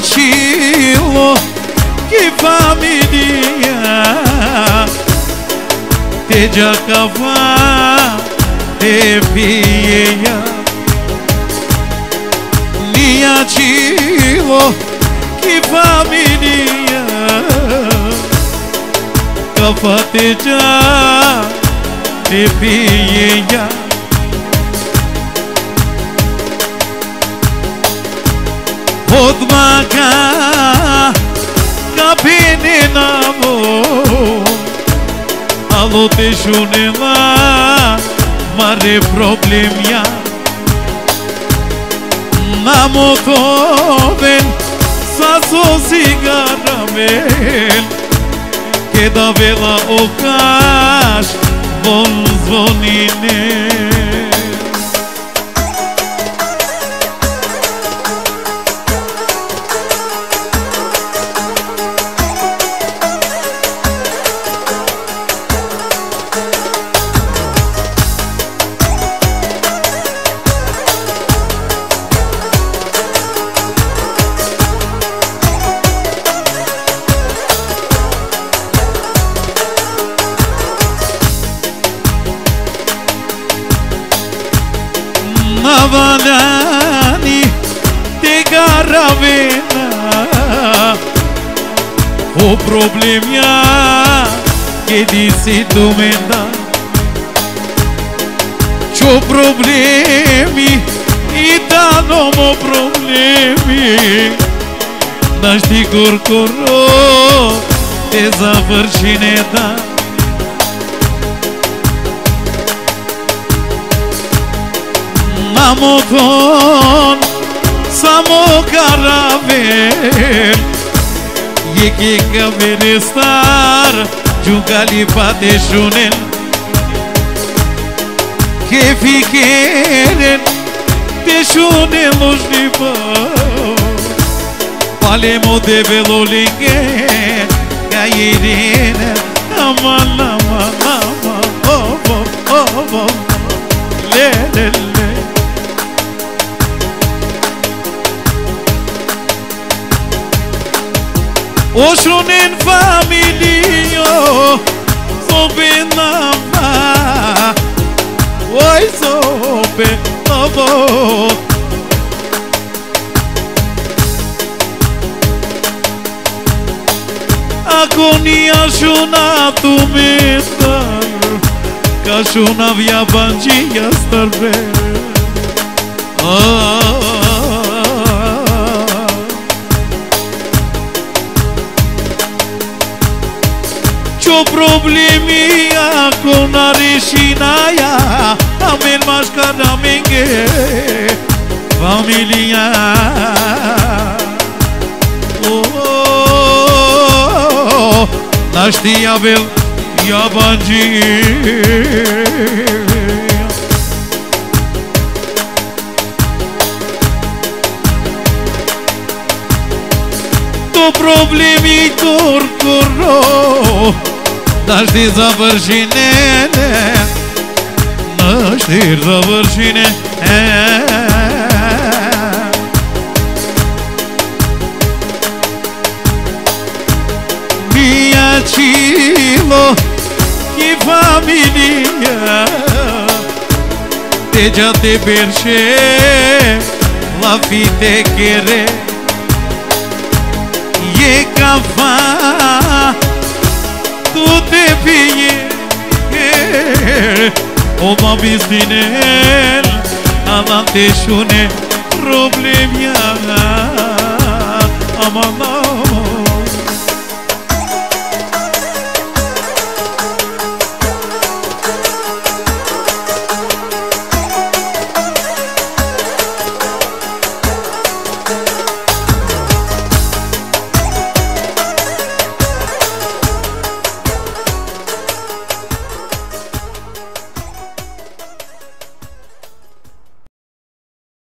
partiu Que família Te de acabar Te linha Minha tio Que família Capa te já Te ka Kapini në mu A të shune ma Mare problem ja Na mu Sa so si garamel Keda vela o kash Von zvonine valani Te garavena O problemja Ke di si du me nda Qo problemi I ta no mo problemi Nashti kur kur o Te za e ta samo ton samo caramel Yeki kabiristar Cugali pateşunen Kefi keren Teşune lojnipa Palemo de belolinge Gayirine Aman aman aman Oh oh oh oh Le le le Oshun family yo oh, so be namba Oi so be lobo Agoni ashuna tu me star Kashuna Ah probleminha com nariz chinaia Amen máscara mengue Família oh, Nas tia bel e a bandinha problemi corcorro Da shti dhe vërshine Në shti dhe vërshine Mia qilo Ki familia Te gjatë të bërshe La fite kere Je ka fa fie Om amis din el Am ante shune Problemia Am amis